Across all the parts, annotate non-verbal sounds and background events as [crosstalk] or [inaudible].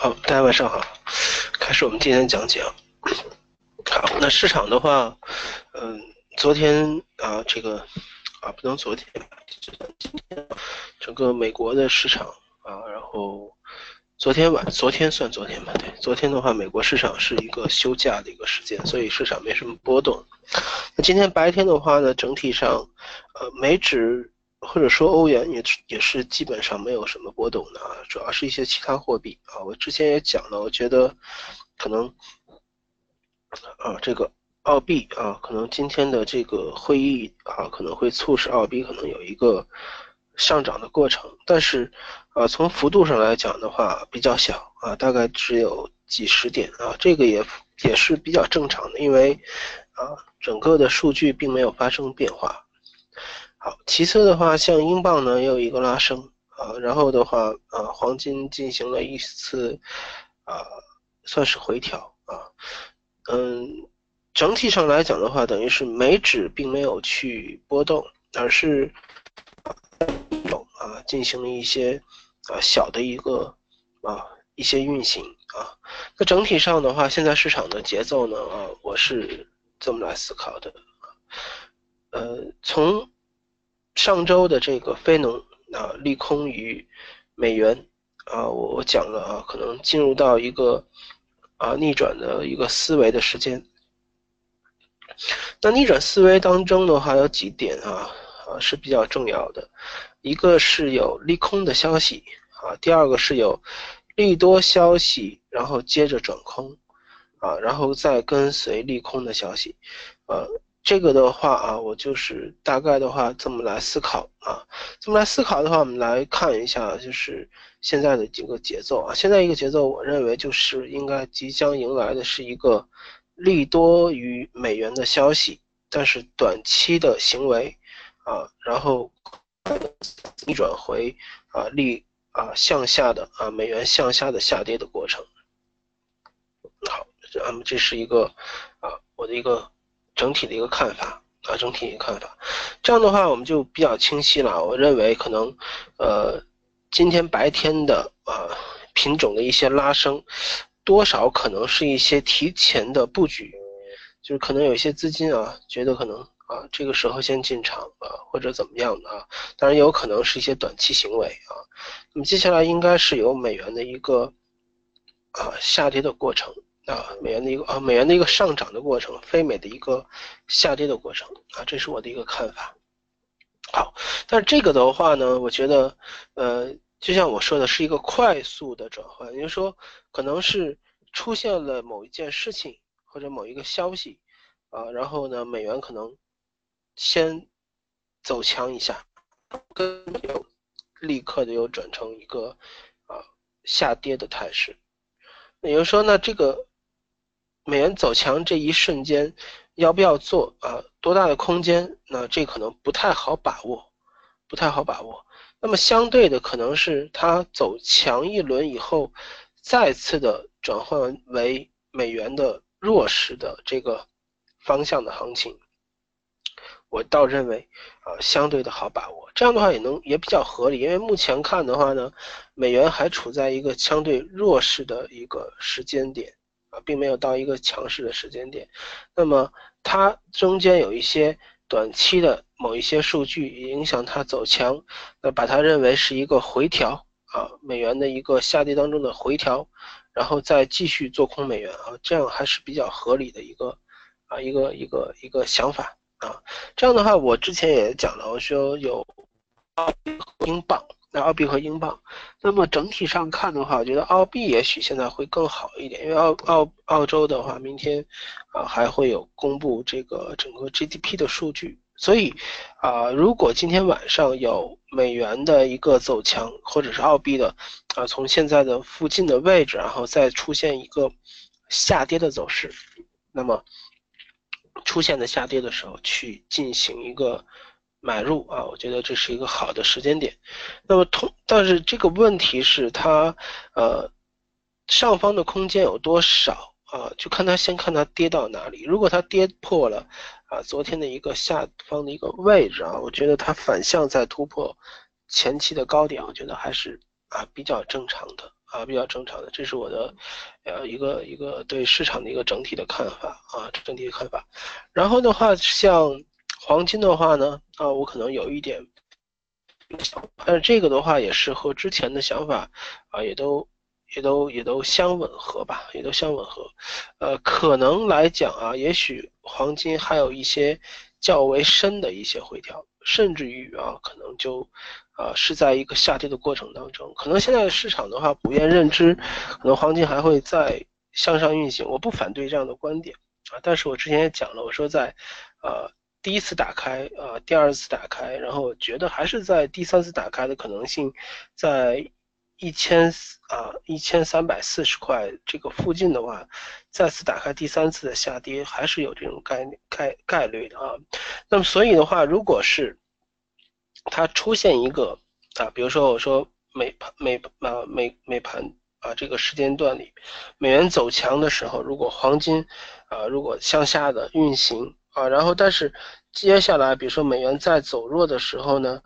好，大家晚上好，开始我们今天的讲解。好，那市场的话，嗯，昨天啊，这个啊，不能昨天，今天整个美国的市场啊，然后昨天晚，昨天算昨天吧，对，昨天的话，美国市场是一个休假的一个时间，所以市场没什么波动。那今天白天的话呢，整体上，呃，美指。或者说欧元也也是基本上没有什么波动的啊，主要是一些其他货币啊。我之前也讲了，我觉得可能啊这个澳币啊，可能今天的这个会议啊，可能会促使澳币可能有一个上涨的过程，但是啊从幅度上来讲的话比较小啊，大概只有几十点啊，这个也也是比较正常的，因为啊整个的数据并没有发生变化。好，其次的话，像英镑呢，也有一个拉升啊，然后的话，啊，黄金进行了一次啊，算是回调啊，嗯，整体上来讲的话，等于是美指并没有去波动，而是啊，进行了一些啊小的一个啊一些运行啊，那整体上的话，现在市场的节奏呢，啊，我是这么来思考的，呃，从上周的这个非农啊利空于美元啊，我我讲了啊，可能进入到一个啊逆转的一个思维的时间。那逆转思维当中的话，有几点啊啊是比较重要的，一个是有利空的消息啊，第二个是有利多消息，然后接着转空啊，然后再跟随利空的消息，呃。这个的话啊，我就是大概的话这么来思考啊，这么来思考的话，我们来看一下，就是现在的几个节奏啊。现在一个节奏，我认为就是应该即将迎来的是一个利多于美元的消息，但是短期的行为啊，然后逆转回啊利啊向下的啊美元向下的下跌的过程。好，那么这是一个啊我的一个。整体的一个看法啊，整体一个看法，这样的话我们就比较清晰了。我认为可能，呃，今天白天的啊品种的一些拉升，多少可能是一些提前的布局，就是可能有一些资金啊觉得可能啊这个时候先进场啊或者怎么样的啊，当然也有可能是一些短期行为啊。那么接下来应该是有美元的一个啊下跌的过程。啊，美元的一个啊，美元的一个上涨的过程，非美的一个下跌的过程啊，这是我的一个看法。好，但是这个的话呢，我觉得，呃，就像我说的，是一个快速的转换，也就是说，可能是出现了某一件事情或者某一个消息啊，然后呢，美元可能先走强一下，跟又立刻的又转成一个啊下跌的态势。也就是说，那这个。美元走强这一瞬间，要不要做啊？多大的空间？那这可能不太好把握，不太好把握。那么相对的，可能是它走强一轮以后，再次的转换为美元的弱势的这个方向的行情，我倒认为啊，相对的好把握。这样的话也能也比较合理，因为目前看的话呢，美元还处在一个相对弱势的一个时间点。并没有到一个强势的时间点，那么它中间有一些短期的某一些数据影响它走强，那把它认为是一个回调啊，美元的一个下跌当中的回调，然后再继续做空美元啊，这样还是比较合理的一个啊一个一个一个想法啊。这样的话，我之前也讲了，我说有英镑。那澳币和英镑，那么整体上看的话，我觉得澳币也许现在会更好一点，因为澳澳澳洲的话，明天啊还会有公布这个整个 GDP 的数据，所以啊，如果今天晚上有美元的一个走强，或者是澳币的啊从现在的附近的位置，然后再出现一个下跌的走势，那么出现的下跌的时候去进行一个。买入啊，我觉得这是一个好的时间点。那么通，但是这个问题是它，呃，上方的空间有多少啊？就看它先看它跌到哪里。如果它跌破了啊昨天的一个下方的一个位置啊，我觉得它反向再突破前期的高点，我觉得还是啊比较正常的啊，比较正常的，这是我的，呃，一个一个对市场的一个整体的看法啊，整体的看法。然后的话，像黄金的话呢，啊，我可能有一点，但是这个的话也是和之前的想法啊，也都也都也都相吻合吧，也都相吻合。呃，可能来讲啊，也许黄金还有一些较为深的一些回调，甚至于啊，可能就。啊，是在一个下跌的过程当中，可能现在市场的话不愿认知，可能黄金还会再向上运行。我不反对这样的观点啊，但是我之前也讲了，我说在，呃，第一次打开，呃，第二次打开，然后觉得还是在第三次打开的可能性，在一千啊一千三百四十块这个附近的话，再次打开第三次的下跌，还是有这种概概概率的啊。那么所以的话，如果是它出现一个啊，比如说我说美盘美啊美美盘啊这个时间段里，美元走强的时候，如果黄金啊如果向下的运行啊，然后但是接下来比如说美元在走弱的时候呢，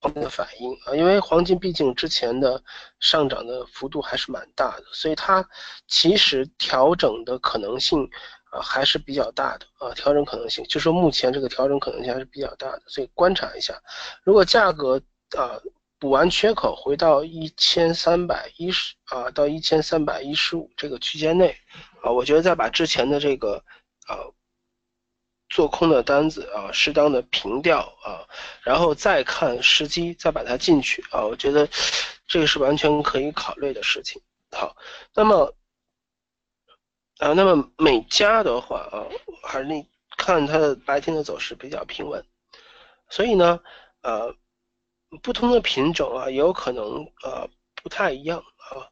黄金的反应啊，因为黄金毕竟之前的上涨的幅度还是蛮大的，所以它其实调整的可能性。啊，还是比较大的啊，调整可能性，就说目前这个调整可能性还是比较大的，所以观察一下，如果价格啊补完缺口回到一千三百一十啊到一千三百一十五这个区间内啊，我觉得再把之前的这个啊做空的单子啊适当的平掉啊，然后再看时机再把它进去啊，我觉得这个是完全可以考虑的事情。好，那么。啊，那么美加的话啊，还是那看它的白天的走势比较平稳，所以呢，呃，不同的品种啊，也有可能呃不太一样啊。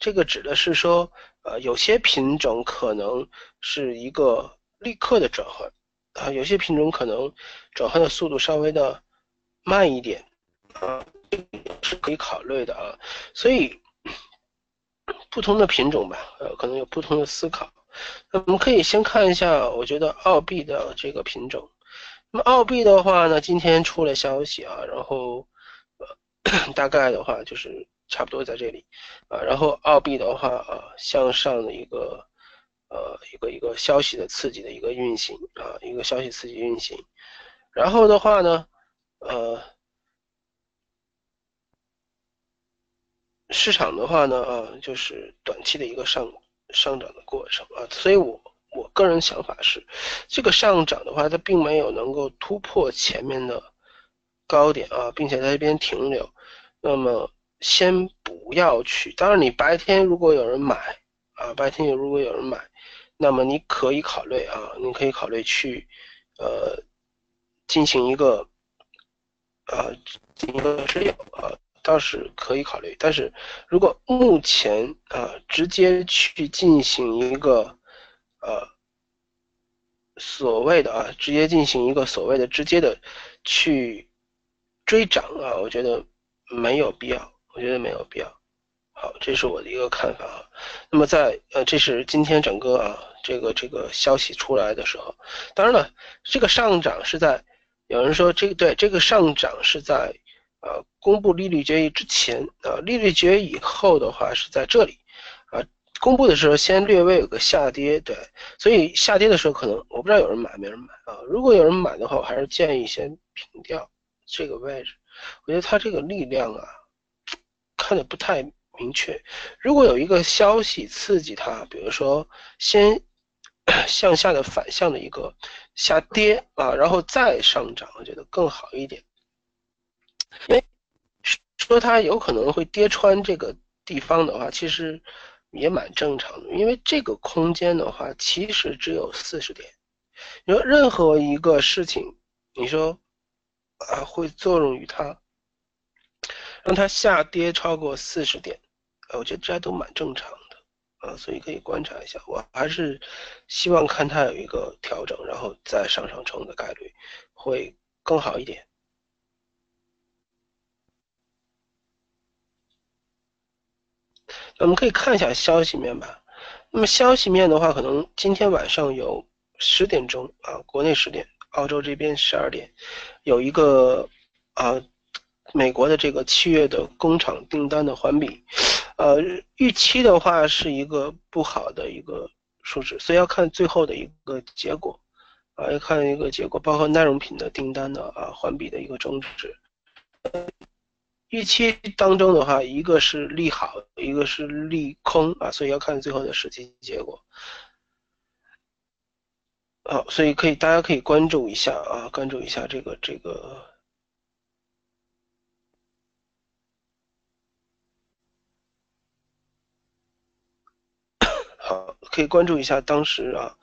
这个指的是说，呃，有些品种可能是一个立刻的转换啊，有些品种可能转换的速度稍微的慢一点啊，是可以考虑的啊。所以。不同的品种吧，呃，可能有不同的思考。那我们可以先看一下，我觉得澳币的这个品种。那么澳币的话呢，今天出了消息啊，然后呃，大概的话就是差不多在这里啊。然后澳币的话啊，向上的一个呃一个一个消息的刺激的一个运行啊，一个消息刺激运行。然后的话呢，呃。市场的话呢，啊，就是短期的一个上上涨的过程啊，所以我我个人想法是，这个上涨的话，它并没有能够突破前面的高点啊，并且在这边停留，那么先不要去。当然，你白天如果有人买啊，白天有如果有人买，那么你可以考虑啊，你可以考虑去呃进行一个呃进行一个持有啊。倒是可以考虑，但是如果目前啊直接去进行一个呃所谓的啊直接进行一个所谓的直接的去追涨啊，我觉得没有必要，我觉得没有必要。好，这是我的一个看法啊。那么在呃这是今天整个啊这个这个消息出来的时候，当然了，这个上涨是在有人说这个对这个上涨是在。呃，公布利率决议之前，啊，利率决议以后的话是在这里，啊，公布的时候先略微有个下跌，对，所以下跌的时候可能我不知道有人买没人买啊，如果有人买的话，我还是建议先平掉这个位置，我觉得它这个力量啊，看的不太明确，如果有一个消息刺激它，比如说先 [clears throat] 向下的反向的一个下跌啊，然后再上涨，我觉得更好一点。因为说它有可能会跌穿这个地方的话，其实也蛮正常的。因为这个空间的话，其实只有四十点。你说任何一个事情，你说啊会作用于它，让它下跌超过四十点，我觉得这还都蛮正常的啊，所以可以观察一下。我还是希望看它有一个调整，然后再上上冲的概率会更好一点。我们可以看一下消息面吧。那么消息面的话，可能今天晚上有十点钟啊，国内十点，澳洲这边十二点，有一个啊，美国的这个七月的工厂订单的环比，呃，预期的话是一个不好的一个数值，所以要看最后的一个结果，啊，要看一个结果，包括耐用品的订单的啊环比的一个终止。预期当中的话，一个是利好，一个是利空啊，所以要看最后的实际结果。好，所以可以大家可以关注一下啊，关注一下这个这个。好，可以关注一下当时啊，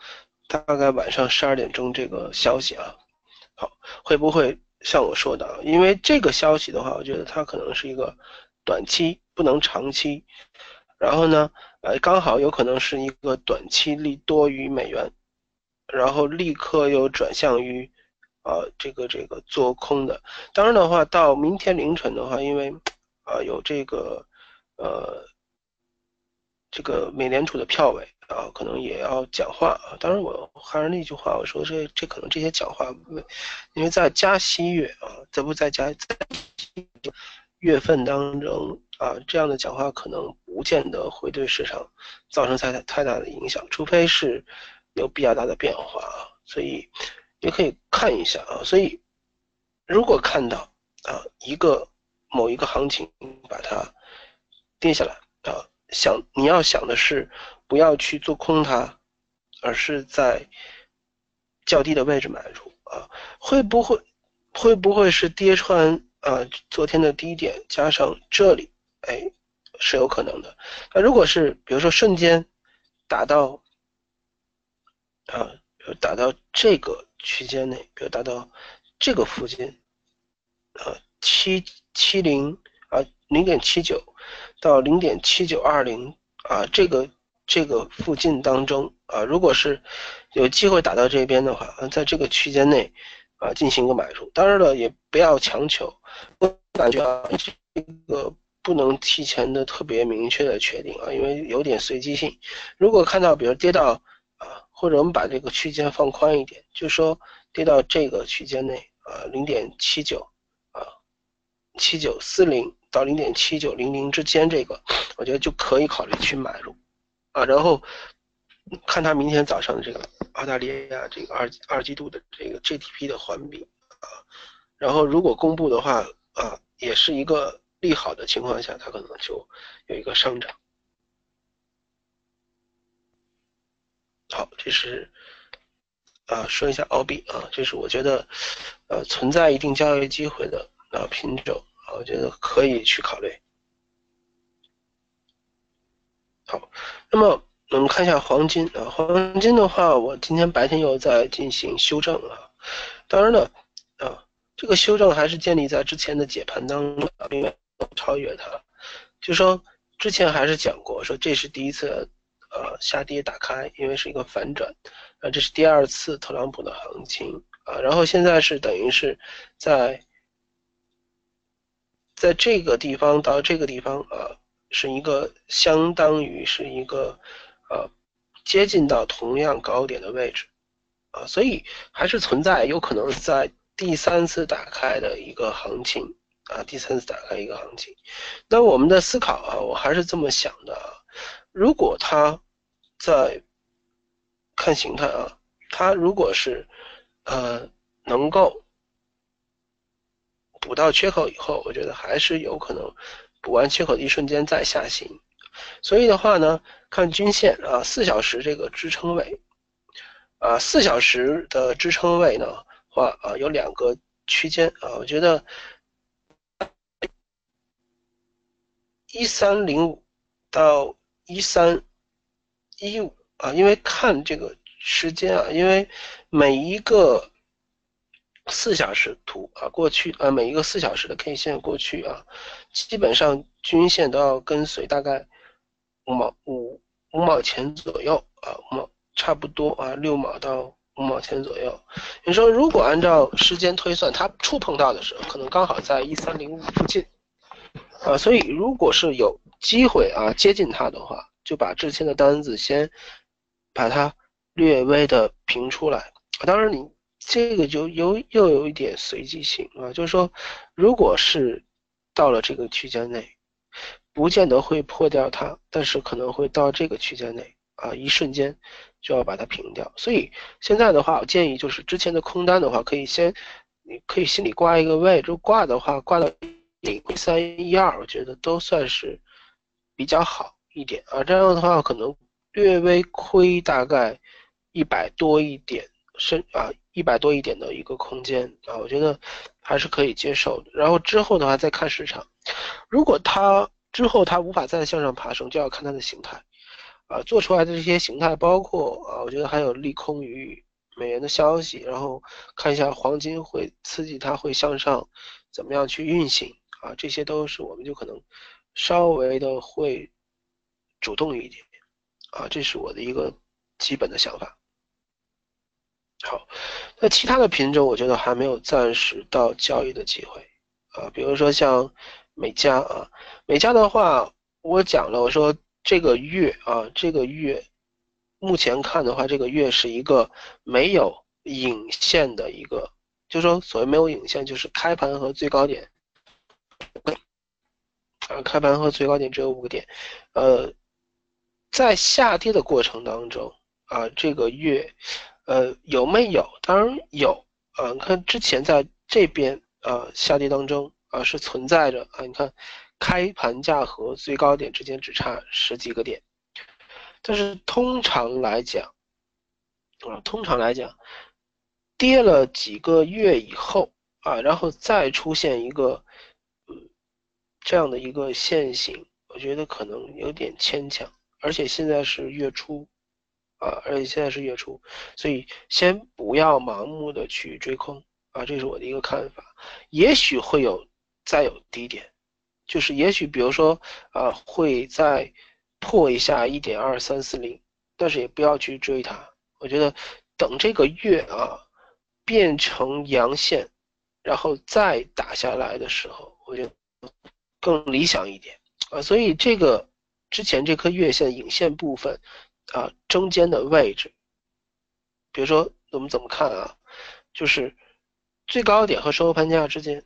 大概晚上十二点钟这个消息啊。好，会不会像我说的啊？因为这个消息的话，我觉得它可能是一个短期，不能长期。然后呢，呃，刚好有可能是一个短期利多于美元。然后立刻又转向于，啊，这个这个做空的。当然的话，到明天凌晨的话，因为，啊，有这个，呃，这个美联储的票委啊，可能也要讲话啊。当然，我还是那句话，我说这这可能这些讲话，因为在加息月啊，这不在加在月份当中啊，这样的讲话可能不见得会对市场造成太太大的影响，除非是。有比较大的变化啊，所以也可以看一下啊。所以如果看到啊一个某一个行情把它跌下来啊，想你要想的是不要去做空它，而是在较低的位置买入啊。会不会会不会是跌穿啊昨天的低点加上这里？哎，是有可能的。那如果是比如说瞬间达到。啊，比如达到这个区间内，比如达到这个附近，啊，七七零啊，零点七九到零点七九二零啊，这个这个附近当中啊，如果是有机会打到这边的话，在这个区间内啊进行一个买入。当然了，也不要强求，我感觉啊，这个不能提前的特别明确的确定啊，因为有点随机性。如果看到比如跌到啊。或者我们把这个区间放宽一点，就说跌到这个区间内啊，零点七九啊，七九四零到零点七九零零之间，这个我觉得就可以考虑去买入啊。然后看它明天早上的这个澳大利亚这个二二季度的这个 GDP 的环比啊，然后如果公布的话啊，也是一个利好的情况下，它可能就有一个上涨。好，这是啊，说一下澳币啊，这是我觉得呃存在一定交易机会的啊品种，我觉得可以去考虑。好，那么我们看一下黄金啊，黄金的话，我今天白天又在进行修正啊，当然了啊，这个修正还是建立在之前的解盘当中，并没有超越它，就说之前还是讲过，说这是第一次。呃，下跌打开，因为是一个反转，啊，这是第二次特朗普的行情啊，然后现在是等于是在在这个地方到这个地方啊，是一个相当于是一个呃接近到同样高点的位置啊，所以还是存在有可能在第三次打开的一个行情啊，第三次打开一个行情，那我们的思考啊，我还是这么想的啊，如果它。在看形态啊，它如果是呃能够补到缺口以后，我觉得还是有可能补完缺口的一瞬间再下行。所以的话呢，看均线啊，四小时这个支撑位啊，四小时的支撑位呢话啊有两个区间啊，我觉得一三零五到一三。一五啊，因为看这个时间啊，因为每一个四小时图啊，过去啊，每一个四小时的 K 线过去啊，基本上均线都要跟随大概五毛五五毛钱左右啊，五毛差不多啊，六毛到五毛钱左右。你说如果按照时间推算，它触碰到的时候，可能刚好在一三零五附近啊，所以如果是有机会啊接近它的话。就把之前的单子先把它略微的平出来，当然你这个就有又有一点随机性啊，就是说，如果是到了这个区间内，不见得会破掉它，但是可能会到这个区间内啊，一瞬间就要把它平掉。所以现在的话，我建议就是之前的空单的话，可以先，你可以心里挂一个位，就挂的话挂到零三一二，我觉得都算是比较好一点啊。这样的话可能略微亏大概一百多一点，甚啊一百多一点的一个空间啊，我觉得还是可以接受的。然后之后的话再看市场，如果它。之后它无法再向上爬升，就要看它的形态，啊，做出来的这些形态包括啊，我觉得还有利空于美元的消息，然后看一下黄金会刺激它会向上，怎么样去运行啊，这些都是我们就可能稍微的会主动一点，啊，这是我的一个基本的想法。好，那其他的品种我觉得还没有暂时到交易的机会，啊，比如说像。美加啊，美加的话，我讲了，我说这个月啊，这个月目前看的话，这个月是一个没有影线的一个，就说所谓没有影线，就是开盘和最高点，啊，开盘和最高点只有五个点，呃，在下跌的过程当中啊，这个月，呃，有没有？当然有啊，你看之前在这边啊下跌当中。啊，是存在着啊！你看，开盘价和最高点之间只差十几个点，但是通常来讲，啊，通常来讲，跌了几个月以后啊，然后再出现一个，嗯，这样的一个线型，我觉得可能有点牵强，而且现在是月初，啊，而且现在是月初，所以先不要盲目的去追空啊，这是我的一个看法，也许会有。再有低点，就是也许比如说啊，会再破一下一点二三四零，但是也不要去追它。我觉得等这个月啊变成阳线，然后再打下来的时候，我觉得更理想一点啊。所以这个之前这颗月线影线部分啊中间的位置，比如说我们怎么看啊？就是最高点和收盘价之间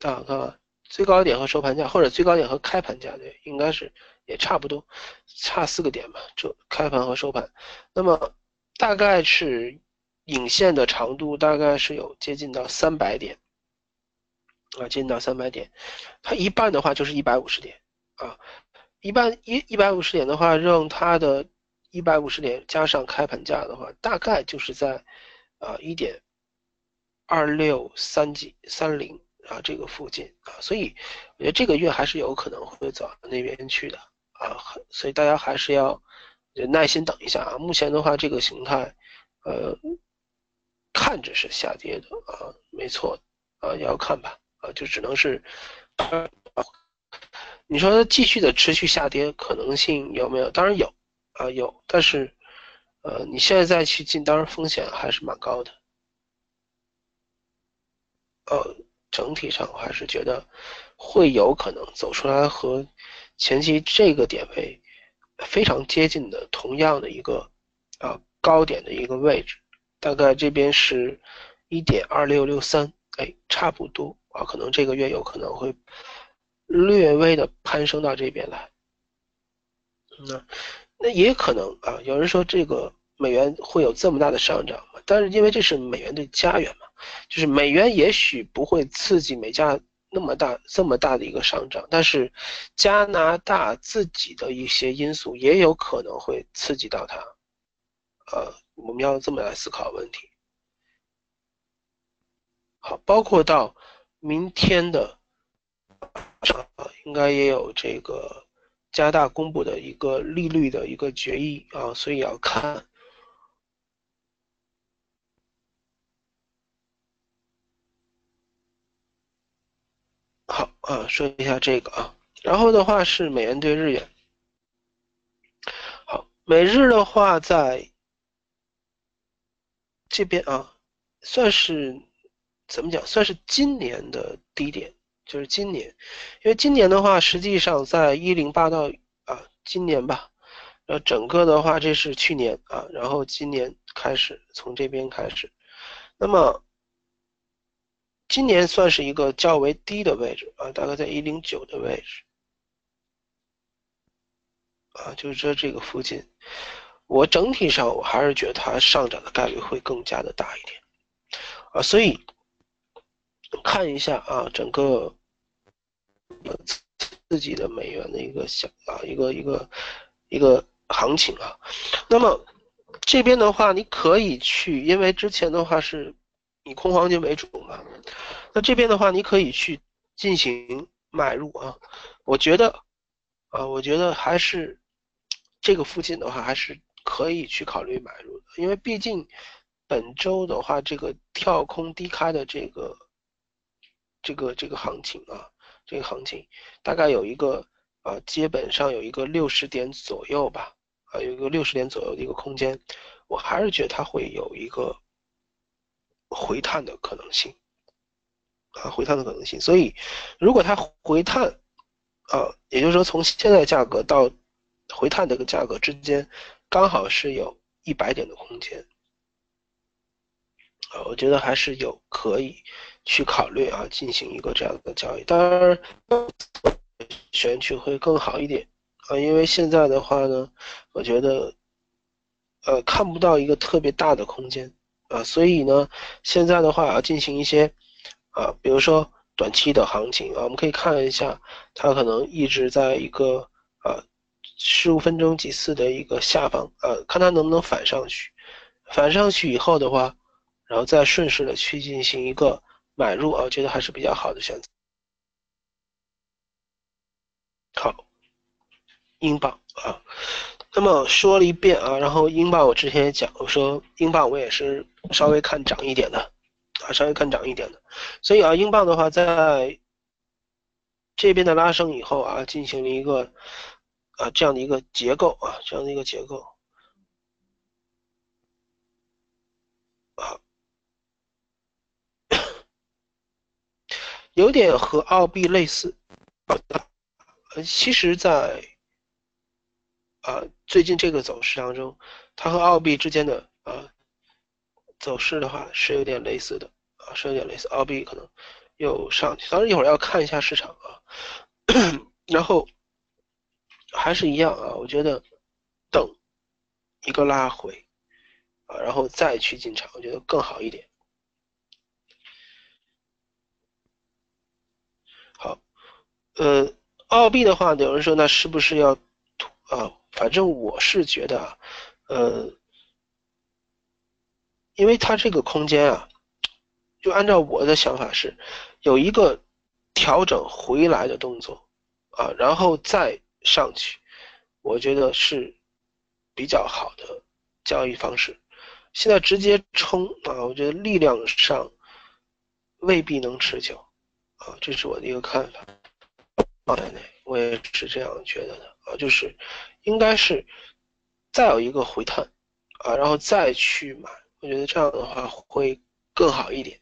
啊，看吧？最高点和收盘价，或者最高点和开盘价，对，应该是也差不多，差四个点吧，就开盘和收盘。那么大概是影线的长度大概是有接近到三百点啊，接近到三百点。它一半的话就是一百五十点啊，一半一一百五十点的话，让它的一百五十点加上开盘价的话，大概就是在啊一点二六三几三零。啊，这个附近啊，所以我觉得这个月还是有可能会走那边去的啊，所以大家还是要耐心等一下啊。目前的话，这个形态，呃，看着是下跌的啊，没错啊，要看吧啊，就只能是，你说继续的持续下跌可能性有没有？当然有啊，有，但是呃，你现在再去进，当然风险还是蛮高的，呃。整体上我还是觉得会有可能走出来和前期这个点位非常接近的同样的一个啊高点的一个位置，大概这边是一点二六六三，哎，差不多啊，可能这个月有可能会略微的攀升到这边来。那那也可能啊，有人说这个美元会有这么大的上涨吗？但是因为这是美元的家园嘛。就是美元也许不会刺激美价那么大这么大的一个上涨，但是加拿大自己的一些因素也有可能会刺激到它。呃，我们要这么来思考问题。好，包括到明天的，应该也有这个加大公布的一个利率的一个决议啊，所以要看。好啊，说一下这个啊，然后的话是美元对日元。好，美日的话在这边啊，算是怎么讲？算是今年的低点，就是今年，因为今年的话，实际上在一零八到啊，今年吧，呃，整个的话这是去年啊，然后今年开始从这边开始，那么。今年算是一个较为低的位置啊，大概在一零九的位置。啊，就是在这个附近。我整体上我还是觉得它上涨的概率会更加的大一点，啊，所以看一下啊，整个自己的美元的一个小啊一个一个一个行情啊。那么这边的话，你可以去，因为之前的话是以空黄金为主嘛，那这边的话你可以去进行买入啊。我觉得啊，我觉得还是这个附近的话还是。可以去考虑买入的，因为毕竟本周的话，这个跳空低开的这个这个这个行情啊，这个行情大概有一个啊，基本上有一个六十点左右吧，啊，有一个六十点左右的一个空间，我还是觉得它会有一个回探的可能性啊，回探的可能性。所以如果它回探啊，也就是说从现在价格到回探这个价格之间。刚好是有一百点的空间，啊，我觉得还是有可以去考虑啊，进行一个这样的交易。当然，选取会更好一点啊，因为现在的话呢，我觉得，呃，看不到一个特别大的空间啊，所以呢，现在的话要进行一些啊，比如说短期的行情啊，我们可以看一下，它可能一直在一个啊。十五分钟几次的一个下方，啊，看它能不能反上去，反上去以后的话，然后再顺势的去进行一个买入啊，我觉得还是比较好的选择。好，英镑啊，那么说了一遍啊，然后英镑我之前也讲，我说英镑我也是稍微看涨一点的啊，稍微看涨一点的，所以啊，英镑的话在这边的拉升以后啊，进行了一个。啊，这样的一个结构啊，这样的一个结构啊，有点和澳币类似。呃，其实，在啊最近这个走势当中，它和澳币之间的啊走势的话是有点类似的啊，是有点类似。澳币可能又上去，当然一会儿要看一下市场啊，[coughs] 然后。还是一样啊，我觉得等一个拉回啊，然后再去进场，我觉得更好一点。好，呃，澳币的话，有人说那是不是要啊？反正我是觉得啊，呃，因为它这个空间啊，就按照我的想法是有一个调整回来的动作啊，然后再。上去，我觉得是比较好的交易方式。现在直接冲啊，我觉得力量上未必能持久啊，这是我的一个看法。放在内，我也是这样觉得的啊，就是应该是再有一个回探啊，然后再去买，我觉得这样的话会更好一点。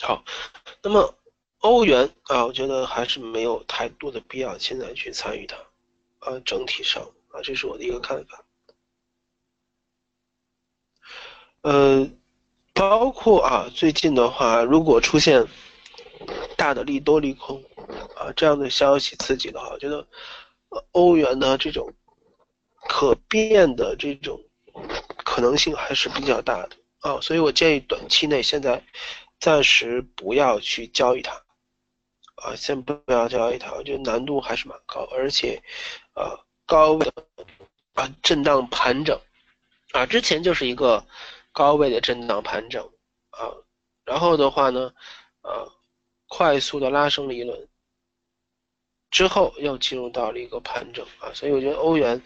好，那么欧元啊，我觉得还是没有太多的必要现在去参与它，啊，整体上啊，这是我的一个看法。呃，包括啊，最近的话，如果出现大的利多利空啊这样的消息刺激的话，我觉得欧元的这种可变的这种可能性还是比较大的啊，所以我建议短期内现在。暂时不要去交易它，啊，先不要交易它，我觉得难度还是蛮高，而且，呃，高位啊震荡盘整，啊，之前就是一个高位的震荡盘整，啊，然后的话呢，呃，快速的拉升了一轮，之后又进入到了一个盘整，啊，所以我觉得欧元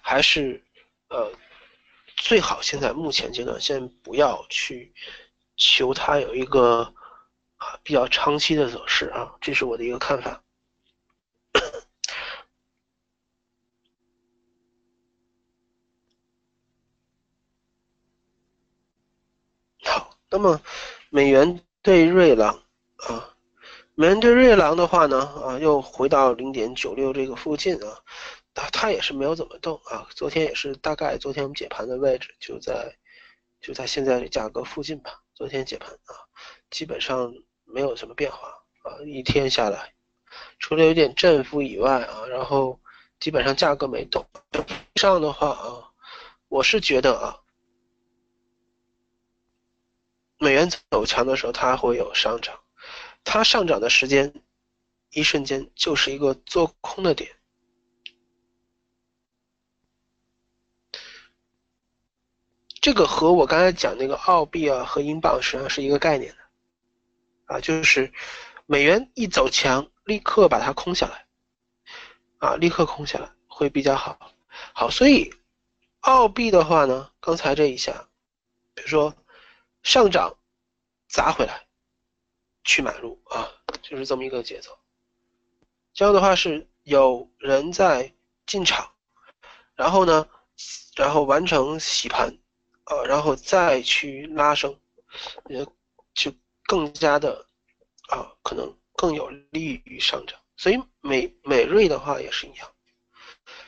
还是，呃，最好现在目前阶段先不要去。求它有一个啊比较长期的走势啊，这是我的一个看法。好，那么美元对瑞郎啊，美元对瑞郎的话呢啊，又回到零点九六这个附近啊，它它也是没有怎么动啊，昨天也是大概昨天我们解盘的位置就在就在现在的价格附近吧。昨天解盘啊，基本上没有什么变化啊，一天下来，除了有点振幅以外啊，然后基本上价格没动。上的话啊，我是觉得啊，美元走强的时候它会有上涨，它上涨的时间一瞬间就是一个做空的点。这个和我刚才讲那个澳币啊和英镑实际上是一个概念的，啊，就是美元一走强，立刻把它空下来，啊，立刻空下来会比较好。好，所以澳币的话呢，刚才这一下，比如说上涨砸回来去买入啊，就是这么一个节奏。这样的话是有人在进场，然后呢，然后完成洗盘。呃，然后再去拉升，呃，就更加的啊，可能更有利于上涨。所以美美瑞的话也是一样，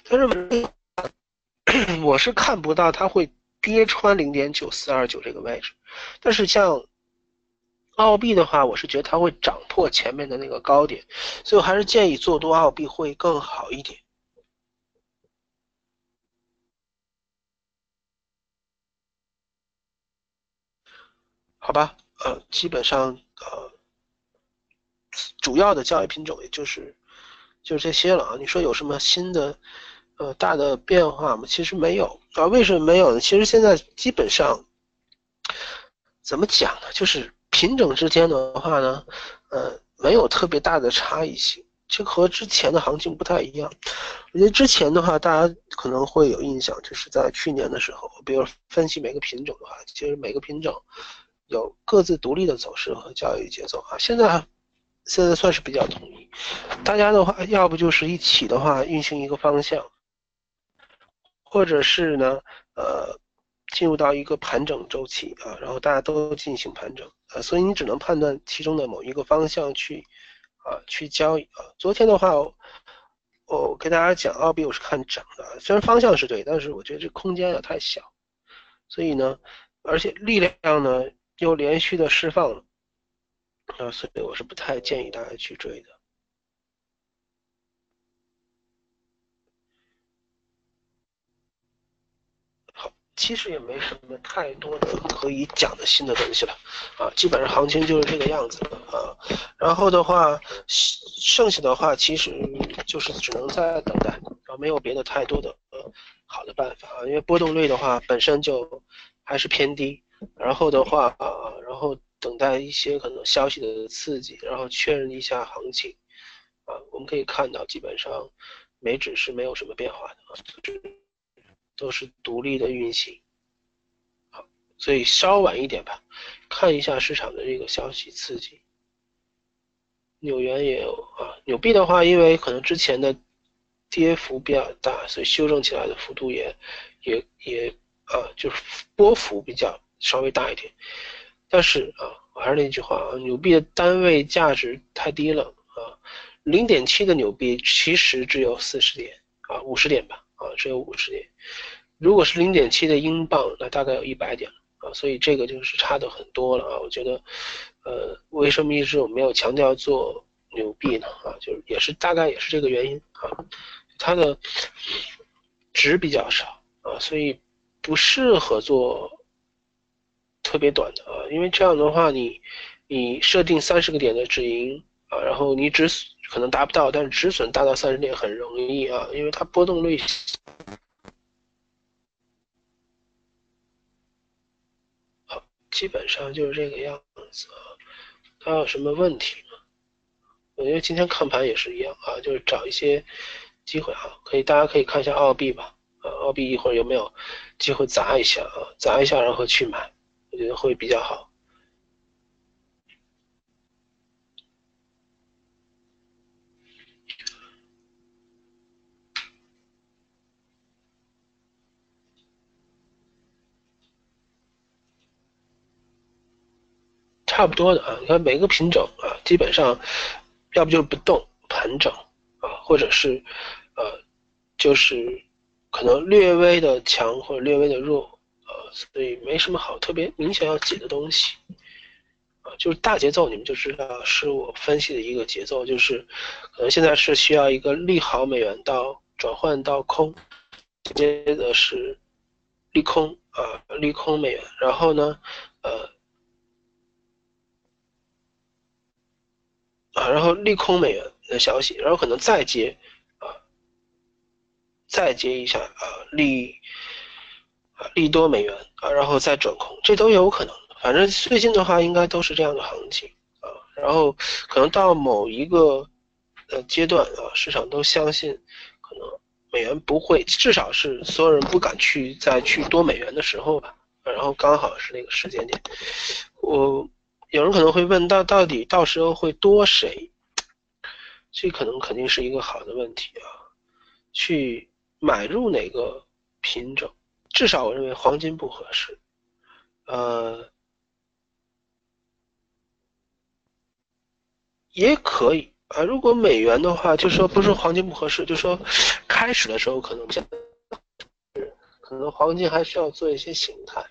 但是 [coughs] 我是看不到它会跌穿零点九四二九这个位置。但是像澳币的话，我是觉得它会涨破前面的那个高点，所以我还是建议做多澳币会更好一点。好吧，呃，基本上呃，主要的交易品种也就是就是这些了啊。你说有什么新的呃大的变化吗？其实没有啊。为什么没有呢？其实现在基本上怎么讲呢？就是品种之间的话呢，呃，没有特别大的差异性，这和之前的行情不太一样。我觉得之前的话，大家可能会有印象，就是在去年的时候，比如分析每个品种的话，其实每个品种。有各自独立的走势和交易节奏啊，现在现在算是比较统一。大家的话，要不就是一起的话运行一个方向，或者是呢，呃，进入到一个盘整周期啊，然后大家都进行盘整啊，所以你只能判断其中的某一个方向去啊去交易啊。昨天的话，我跟大家讲，澳币我是看涨的，虽然方向是对，但是我觉得这空间也太小，所以呢，而且力量呢。又连续的释放了，啊，所以我是不太建议大家去追的。其实也没什么太多的可以讲的新的东西了，啊，基本上行情就是这个样子啊。然后的话，剩下的话其实就是只能再等待，啊，没有别的太多的呃好的办法啊，因为波动率的话本身就还是偏低。然后的话啊，然后等待一些可能消息的刺激，然后确认一下行情，啊，我们可以看到基本上美指是没有什么变化的啊，都是独立的运行，好，所以稍晚一点吧，看一下市场的这个消息刺激。纽元也有啊，纽币的话，因为可能之前的跌幅比较大，所以修正起来的幅度也也也啊，就是波幅比较。稍微大一点，但是啊，我还是那句话啊，纽币的单位价值太低了啊，零点七的纽币其实只有四十点啊，五十点吧啊，只有五十点，如果是零点七的英镑，那大概有一百点啊，所以这个就是差的很多了啊，我觉得，呃，为什么一直我没有强调做纽币呢？啊，就是也是大概也是这个原因啊，它的值比较少啊，所以不适合做。特别短的啊，因为这样的话，你你设定三十个点的止盈啊，然后你止损可能达不到，但是止损达到三十点很容易啊，因为它波动率好，基本上就是这个样子啊。还有什么问题吗？我觉得今天看盘也是一样啊，就是找一些机会啊，可以大家可以看一下澳币吧啊，澳币一会儿有没有机会砸一下啊，砸一下然后去买。我觉得会比较好，差不多的啊。你看每个品种啊，基本上要不就是不动盘整啊，或者是呃就是可能略微的强或者略微的弱，呃，所以没什么好特别明显要解的东西，啊，就是大节奏你们就知道是我分析的一个节奏，就是可能现在是需要一个利好美元到转换到空，接着是利空啊，利空美元，然后呢，呃。啊，然后利空美元的消息，然后可能再接，啊，再接一下啊利，啊利多美元啊，然后再转空，这都有可能。反正最近的话，应该都是这样的行情啊。然后可能到某一个呃阶段啊，市场都相信可能美元不会，至少是所有人不敢去再去多美元的时候吧。然后刚好是那个时间点，我。有人可能会问到，到底到时候会多谁？这可能肯定是一个好的问题啊。去买入哪个品种？至少我认为黄金不合适。呃，也可以啊。如果美元的话，就说不是黄金不合适，就说开始的时候可能像，可能黄金还需要做一些形态。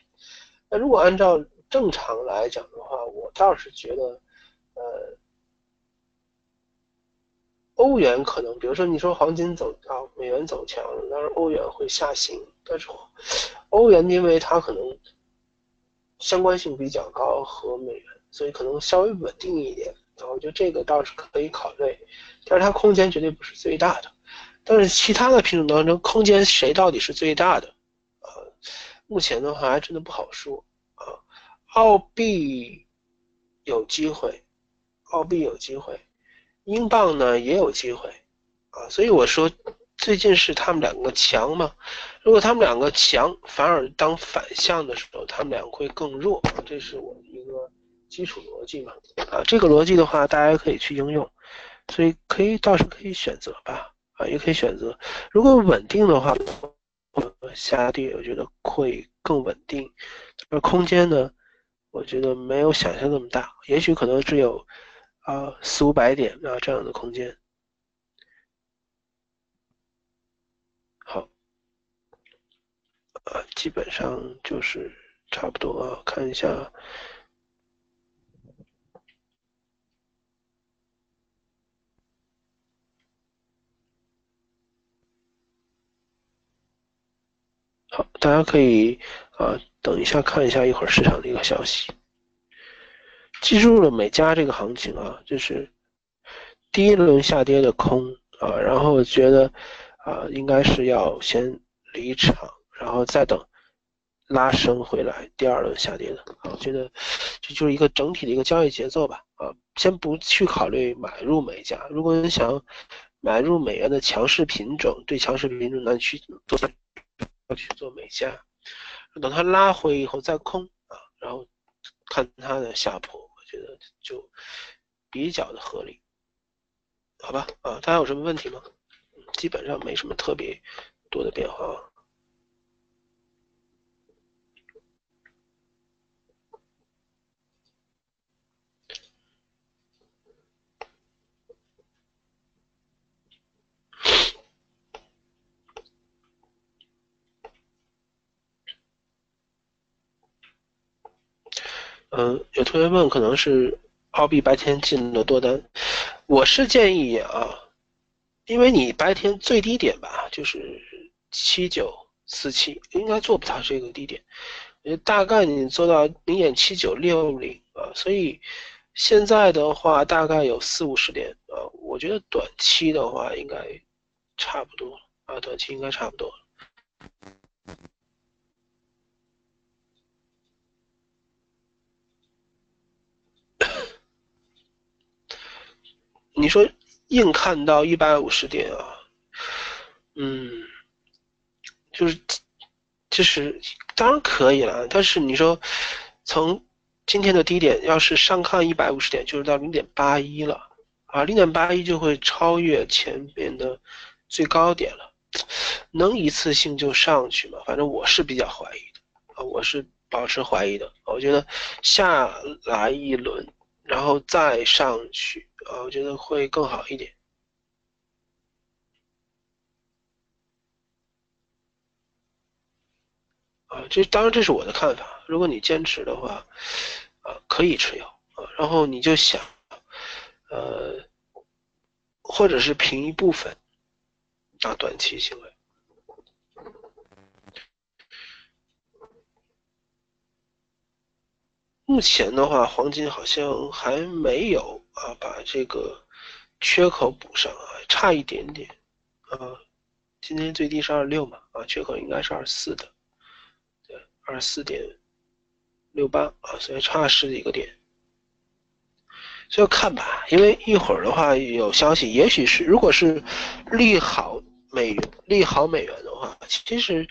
那如果按照正常来讲的话，我倒是觉得，呃，欧元可能，比如说你说黄金走啊，美元走强，当然欧元会下行。但是欧元因为它可能相关性比较高和美元，所以可能稍微稳定一点。啊，我觉得这个倒是可以考虑，但是它空间绝对不是最大的。但是其他的品种当中，空间谁到底是最大的？呃，目前的话还真的不好说。澳币有机会，澳币有机会，英镑呢也有机会，啊，所以我说最近是他们两个强嘛。如果他们两个强，反而当反向的时候，他们两个会更弱，这是我一个基础逻辑嘛。啊，这个逻辑的话，大家可以去应用，所以可以倒是可以选择吧，啊，也可以选择。如果稳定的话，下跌我觉得会更稳定，而空间呢？我觉得没有想象那么大，也许可能只有啊四五百点啊这样的空间。好，啊，基本上就是差不多啊，看一下。好，大家可以啊。等一下，看一下一会儿市场的一个消息。记住了美加这个行情啊，就是第一轮下跌的空啊，然后觉得啊应该是要先离场，然后再等拉升回来，第二轮下跌的啊，我觉得这就是一个整体的一个交易节奏吧啊，先不去考虑买入美加，如果你想买入美元的强势品种，对强势品种那去做要去做美加。等它拉回以后再空啊，然后看它的下坡，我觉得就比较的合理，好吧？啊，大家有什么问题吗？基本上没什么特别多的变化。嗯，有同学问，可能是澳币白天进了多单，我是建议啊，因为你白天最低点吧，就是七九四七，应该做不到这个低点，大概你做到零点七九六零啊，所以现在的话大概有四五十点啊，我觉得短期的话应该差不多啊，短期应该差不多。你说硬看到一百五十点啊，嗯，就是，就是当然可以了，但是你说从今天的低点要是上看一百五十点，就是到零点八一了啊，零点八一就会超越前边的最高点了，能一次性就上去吗？反正我是比较怀疑的啊，我是保持怀疑的，我觉得下来一轮。然后再上去啊，我觉得会更好一点啊。这当然这是我的看法。如果你坚持的话，啊，可以持有啊。然后你就想，呃，或者是凭一部分，啊，短期行为。目前的话，黄金好像还没有啊把这个缺口补上啊，差一点点啊。今天最低是二六嘛啊，缺口应该是二四的，对，二四点六八啊，所以差十几个点，就看吧，因为一会儿的话有消息，也许是如果是利好美利好美元的话，其实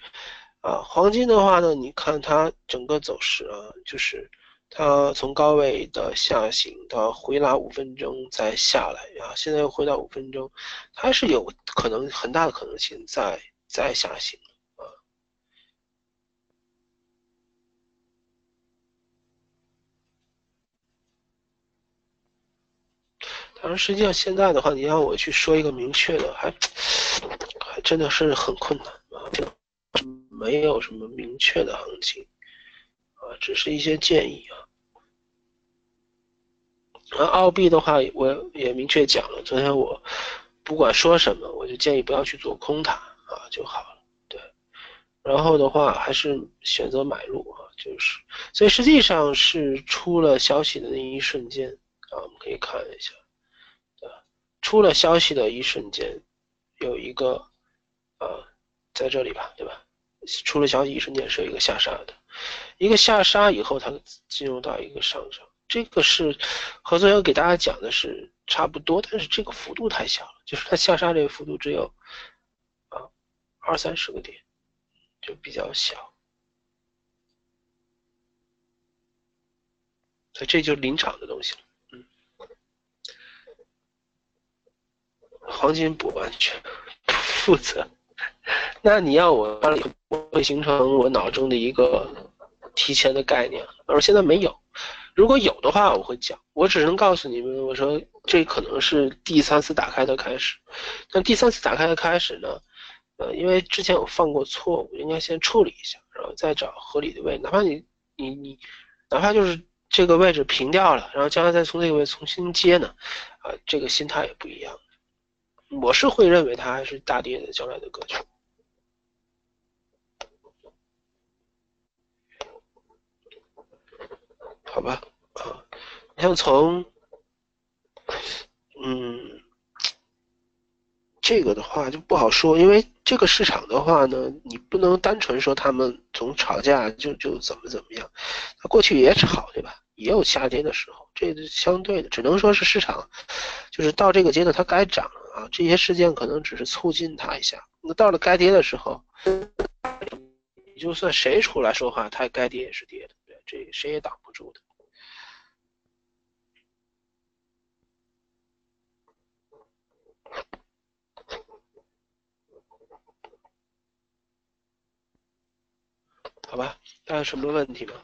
啊，黄金的话呢，你看它整个走势啊，就是。它从高位的下行到回拉五分钟再下来啊，现在又回到五分钟，它是有可能很大的可能性再再下行啊。当然，实际上现在的话，你让我去说一个明确的，还还真的是很困难啊，没有什么明确的行情。啊，只是一些建议啊。那澳币的话，我也明确讲了，昨天我不管说什么，我就建议不要去做空它啊就好了。对，然后的话还是选择买入啊，就是，所以实际上是出了消息的那一瞬间啊，我们可以看一下，对吧？出了消息的一瞬间，有一个啊，在这里吧，对吧？出了消息一瞬间是有一个下杀的。一个下杀以后，它进入到一个上涨，这个是合作员给大家讲的是差不多，但是这个幅度太小了，就是它下杀这个幅度只有啊二三十个点，就比较小，所以这就是临场的东西了。嗯，黄金不完全不负责，那你要我会形成我脑中的一个。提前的概念，而现在没有。如果有的话，我会讲。我只能告诉你们，我说这可能是第三次打开的开始。那第三次打开的开始呢？呃，因为之前我犯过错误，应该先处理一下，然后再找合理的位。哪怕你你你，哪怕就是这个位置平掉了，然后将来再从这个位重新接呢，啊，这个心态也不一样。我是会认为它还是大跌的将来的格局。好吧，啊，你像从，嗯，这个的话就不好说，因为这个市场的话呢，你不能单纯说他们总吵架就就怎么怎么样，它过去也吵，对吧？也有下跌的时候，这是相对的，只能说是市场，就是到这个阶段它该涨啊，这些事件可能只是促进它一下，那到了该跌的时候，你就算谁出来说话，它该跌也是跌的，这谁也挡不住的。好吧，大家有什么问题吗？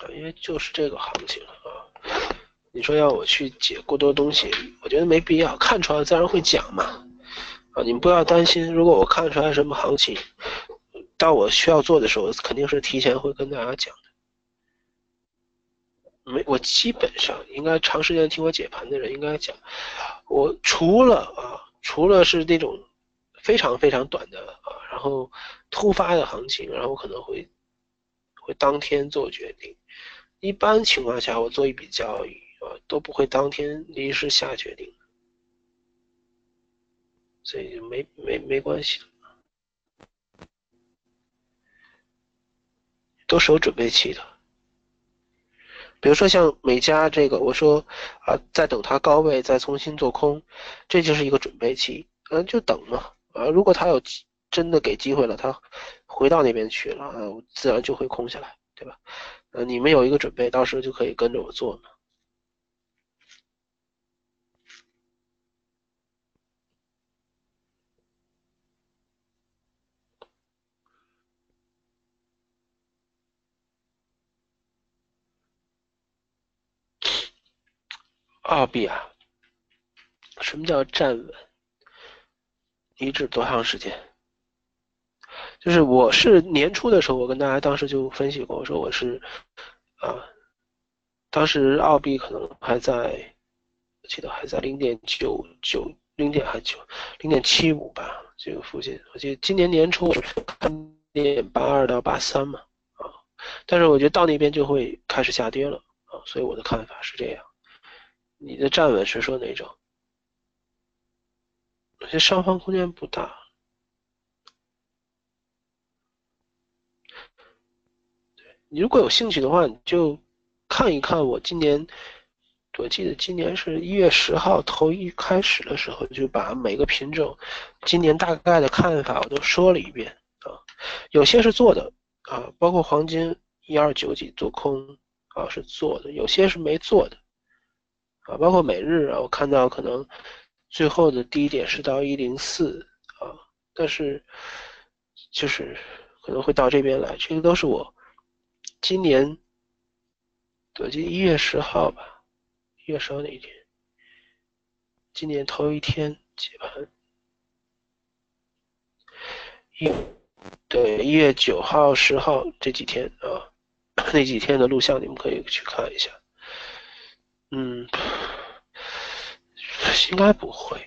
啊，因为就是这个行情啊，你说要我去解过多东西，我觉得没必要，看出来自然会讲嘛。啊，你们不要担心，如果我看出来什么行情，到我需要做的时候，肯定是提前会跟大家讲的。没，我基本上应该长时间听我解盘的人应该讲，我除了啊，除了是那种非常非常短的啊，然后。突发的行情，然后可能会会当天做决定。一般情况下，我做一笔交易啊，都不会当天临时下决定，所以没没没关系都是有准备期的。比如说像美加这个，我说啊，在等它高位再重新做空，这就是一个准备期，嗯，就等嘛啊，如果它有。真的给机会了，它回到那边去了，啊，自然就会空下来，对吧？呃，你们有一个准备，到时候就可以跟着我做嘛。澳币啊，什么叫站稳？你指多长时间？就是我是年初的时候，我跟大家当时就分析过，我说我是啊，当时澳币可能还在，我记得还在零点九九零点还九零点七五吧这个附近。我记得今年年初看点八二到八三嘛啊，但是我觉得到那边就会开始下跌了啊，所以我的看法是这样。你的站稳是说哪种？有些上方空间不大。你如果有兴趣的话，你就看一看我今年，我记得今年是一月十号头一开始的时候，就把每个品种今年大概的看法我都说了一遍啊。有些是做的啊，包括黄金一二九几做空啊是做的，有些是没做的啊，包括每日啊，我看到可能最后的低点是到一零四啊，但是就是可能会到这边来，这个都是我。今年，我记得一月十号吧，一月十号那一天，今年头一天解盘，一，对，一月九号、十号这几天啊，[coughs] 那几天的录像你们可以去看一下。嗯，[sighs] 应该不会，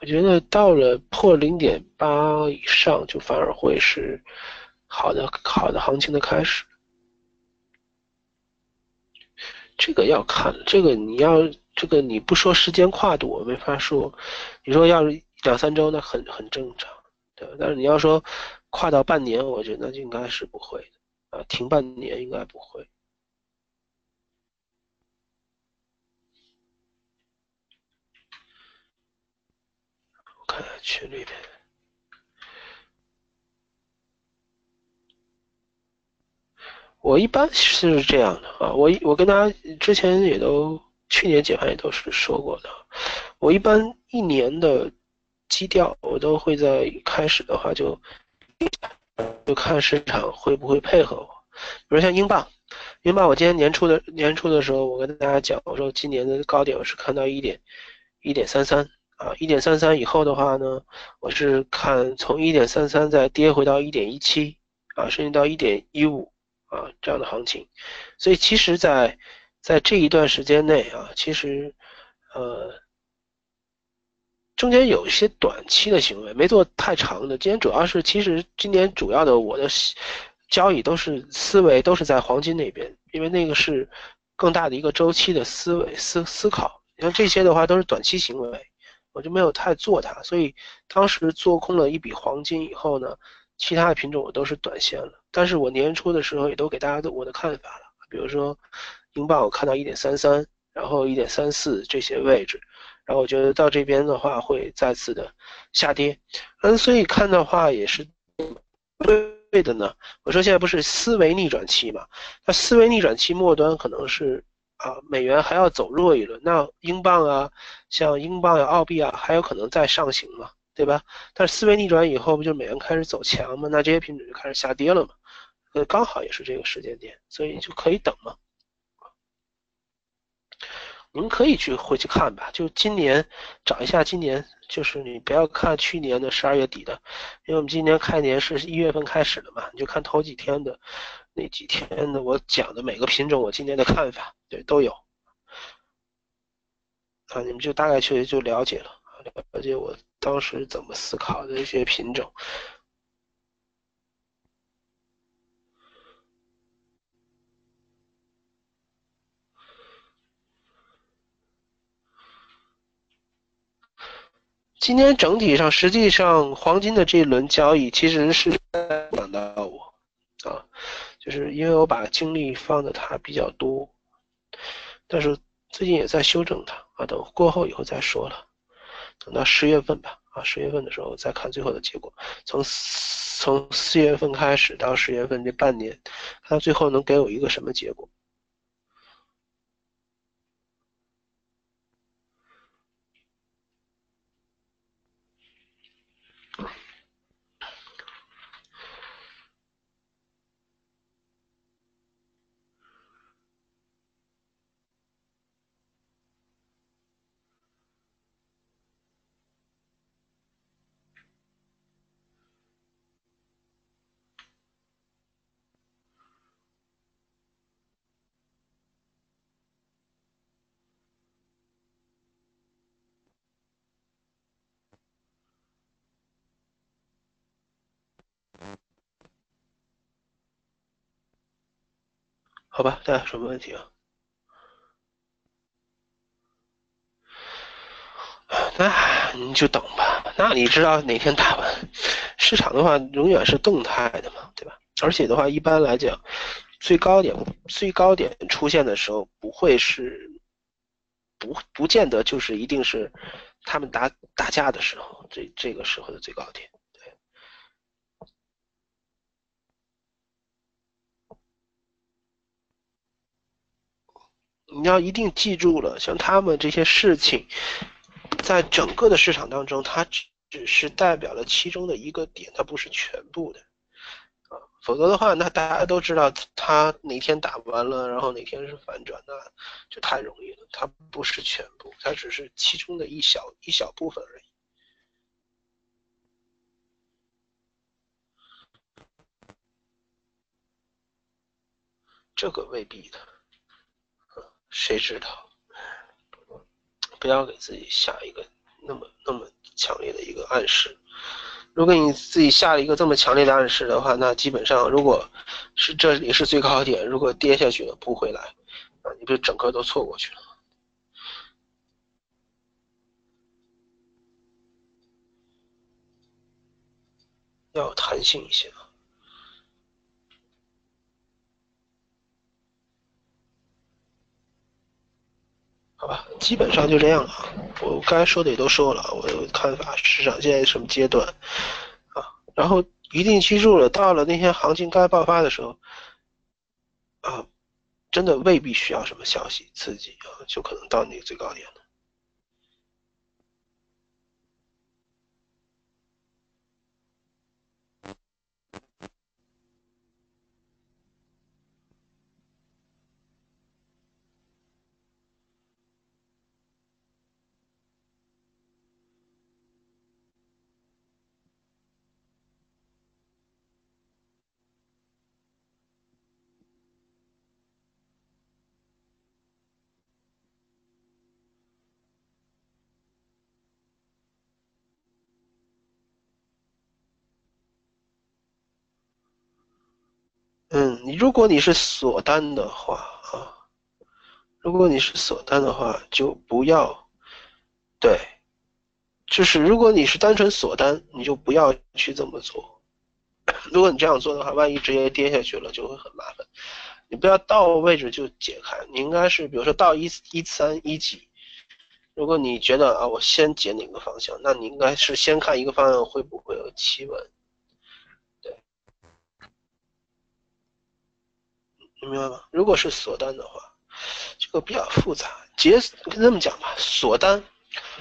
我觉得到了破零点八以上，就反而会是好的好的行情的开始。这个要看，这个你要这个你不说时间跨度，我没法说。你说要是两三周，那很很正常，对？但是你要说跨到半年，我觉得那就应该是不会的啊，停半年应该不会。看下群里边。我一般是这样的啊，我我跟大家之前也都去年解盘也都是说过的，我一般一年的基调我都会在开始的话就就看市场会不会配合我，比如像英镑，英镑我今年年初的年初的时候，我跟大家讲，我说今年的高点我是看到一点一点三三啊，一点三三以后的话呢，我是看从一点三三再跌回到一点一七啊，甚至到一点一五。啊，这样的行情，所以其实，在在这一段时间内啊，其实，呃，中间有一些短期的行为，没做太长的。今天主要是，其实今年主要的我的交易都是思维都是在黄金那边，因为那个是更大的一个周期的思维思思考。你看这些的话都是短期行为，我就没有太做它。所以当时做空了一笔黄金以后呢。其他的品种我都是短线了，但是我年初的时候也都给大家的我的看法了，比如说，英镑我看到一点三三，然后一点三四这些位置，然后我觉得到这边的话会再次的下跌，嗯，所以看的话也是对的呢。我说现在不是思维逆转期嘛，那思维逆转期末端可能是啊美元还要走弱一轮，那英镑啊，像英镑呀、澳币啊，还有可能再上行嘛。对吧？但是思维逆转以后，不就美元开始走强嘛？那这些品种就开始下跌了嘛？呃，刚好也是这个时间点，所以就可以等嘛。您可以去回去看吧，就今年找一下今年，就是你不要看去年的十二月底的，因为我们今年开年是一月份开始的嘛，你就看头几天的那几天的我讲的每个品种我今天的看法，对，都有啊，你们就大概去就了解了，了解我。当时怎么思考的一些品种？今天整体上，实际上黄金的这一轮交易其实是想到我啊，就是因为我把精力放的它比较多，但是最近也在修正它啊，等过后以后再说了。等到十月份吧，啊，十月份的时候再看最后的结果。从从四月份开始到十月份这半年，它最后能给我一个什么结果。好吧，大家什么问题啊？那你就等吧。那你知道哪天打完？市场的话永远是动态的嘛，对吧？而且的话，一般来讲，最高点最高点出现的时候，不会是不不见得就是一定是他们打打架的时候，这这个时候的最高点。你要一定记住了，像他们这些事情。在整个的市场当中，它只只是代表了其中的一个点，它不是全部的，啊，否则的话，那大家都知道它哪天打完了，然后哪天是反转，那就太容易了。它不是全部，它只是其中的一小一小部分而已。这个未必的，谁知道？不要给自己下一个那么那么强烈的一个暗示。如果你自己下了一个这么强烈的暗示的话，那基本上如果是这里是最高点，如果跌下去了不回来，啊，你不是整个都错过去了？要有弹性一些。好吧，基本上就这样啊。我该说的也都说了，我的看法，市场现在什么阶段啊？然后一定记住了，到了那天行情该爆发的时候，啊，真的未必需要什么消息刺激啊，就可能到那个最高点了。嗯，你如果你是锁单的话啊，如果你是锁单的话，就不要，对，就是如果你是单纯锁单，你就不要去这么做。[coughs] 如果你这样做的话，万一直接跌下去了，就会很麻烦。你不要到位置就解开，你应该是比如说到一一三一几，如果你觉得啊，我先解哪个方向，那你应该是先看一个方向会不会有企稳。你明白吗？如果是锁单的话，这个比较复杂。解跟这么讲吧，锁单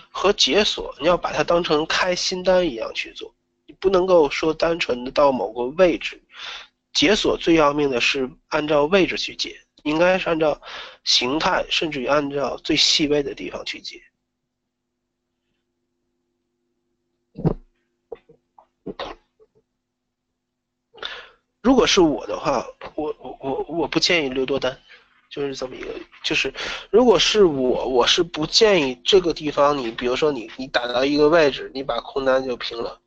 和解锁，你要把它当成开新单一样去做，你不能够说单纯的到某个位置解锁。最要命的是按照位置去解，应该是按照形态，甚至于按照最细微的地方去解。如果是我的话，我我我我不建议留多单，就是这么一个，就是如果是我，我是不建议这个地方你，比如说你你打到一个位置，你把空单就平了，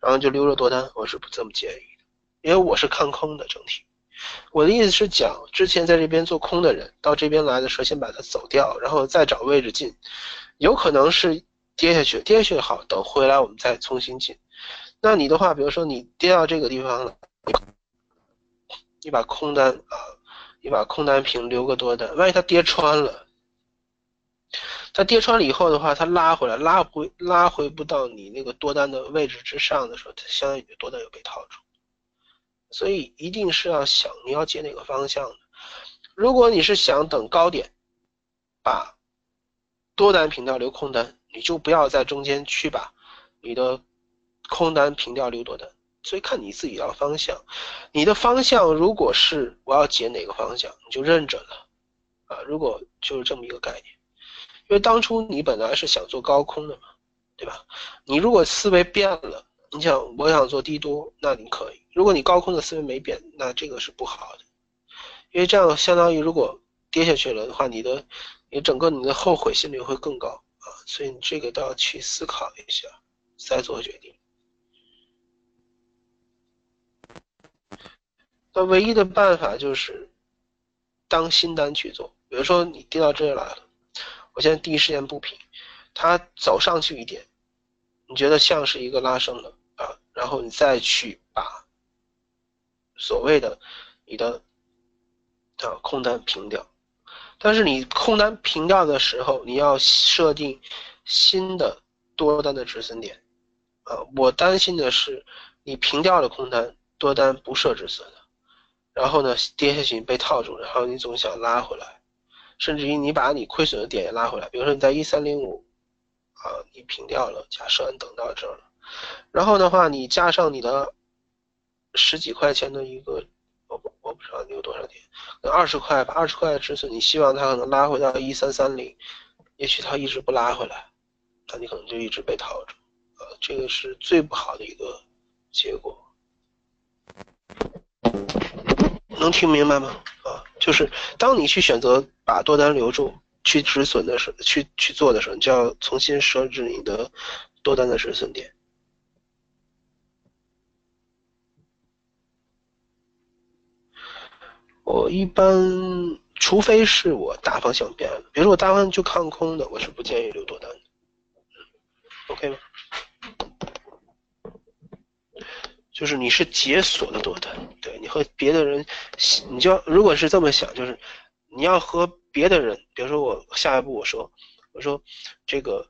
然后就留着多单，我是不这么建议的，因为我是看空的整体。我的意思是讲，之前在这边做空的人，到这边来的时候先把它走掉，然后再找位置进，有可能是跌下去，跌下去好，等回来我们再重新进。那你的话，比如说你跌到这个地方了。你把空单啊，你把空单平留个多单，万一它跌穿了，它跌穿了以后的话，它拉回来，拉回拉回不到你那个多单的位置之上的时候，它相当于多单又被套住，所以一定是要想你要接哪个方向的。如果你是想等高点，把多单平掉留空单，你就不要在中间去把你的空单平掉留多单。所以看你自己要方向，你的方向如果是我要解哪个方向，你就认准了，啊，如果就是这么一个概念，因为当初你本来是想做高空的嘛，对吧？你如果思维变了，你想我想做低多，那你可以；如果你高空的思维没变，那这个是不好的，因为这样相当于如果跌下去了的话，你的你整个你的后悔心理会更高。啊，所以你这个都要去思考一下，再做决定。那唯一的办法就是，当新单去做。比如说你跌到这来了，我现在第一时间不平，它走上去一点，你觉得像是一个拉升了啊，然后你再去把所谓的你的啊空单平掉。但是你空单平掉的时候，你要设定新的多单的止损点啊。我担心的是你平掉了空单。多单不设止损的，然后呢，跌下去被套住，然后你总想拉回来，甚至于你把你亏损的点也拉回来。比如说你在一三零五，啊，你平掉了，假设你等到这儿了，然后的话你加上你的十几块钱的一个，我不我不知道你有多少点，那二十块吧，二十块的止损，你希望它可能拉回到一三三零，也许它一直不拉回来，那你可能就一直被套住，啊，这个是最不好的一个结果。能听明白吗？啊，就是当你去选择把多单留住、去止损的时候，去去做的时候，你就要重新设置你的多单的止损点。我一般，除非是我大方向变了，比如说我大方向就看空的，我是不建议留多单的。OK 吗？就是你是解锁的多单，对你和别的人，你就要如果是这么想，就是你要和别的人，比如说我下一步我说，我说这个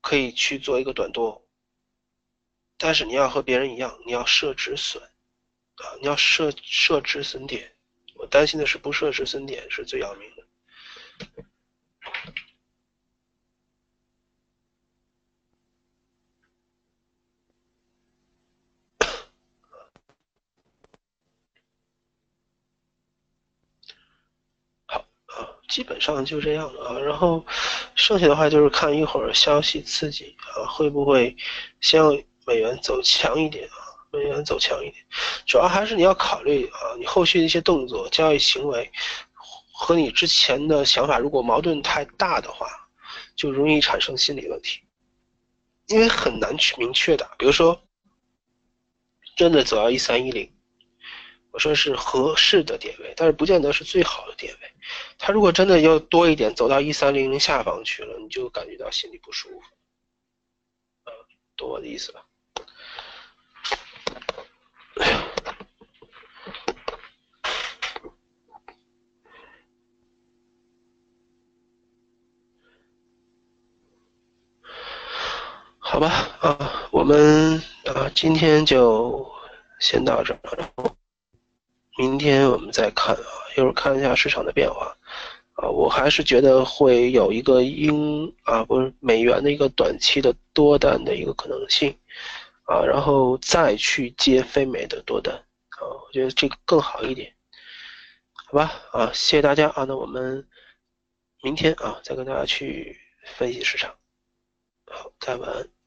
可以去做一个短多，但是你要和别人一样，你要设止损啊，你要设设止损点，我担心的是不设止损点是最要命的。基本上就这样啊，然后剩下的话就是看一会儿消息刺激啊，会不会先美元走强一点啊？美元走强一点，主要还是你要考虑啊，你后续的一些动作、交易行为和你之前的想法如果矛盾太大的话，就容易产生心理问题，因为很难去明确的，比如说真的走到一三一零。说是合适的点位，但是不见得是最好的点位。它如果真的要多一点，走到一三零零下方去了，你就感觉到心里不舒服。呃，懂我的意思吧？好吧，啊，我们啊，今天就先到这儿。明天我们再看啊，一会儿看一下市场的变化，啊，我还是觉得会有一个英啊，不是美元的一个短期的多单的一个可能性，啊，然后再去接非美的多单，啊，我觉得这个更好一点，好吧，啊，谢谢大家啊，那我们明天啊再跟大家去分析市场，好，再晚安。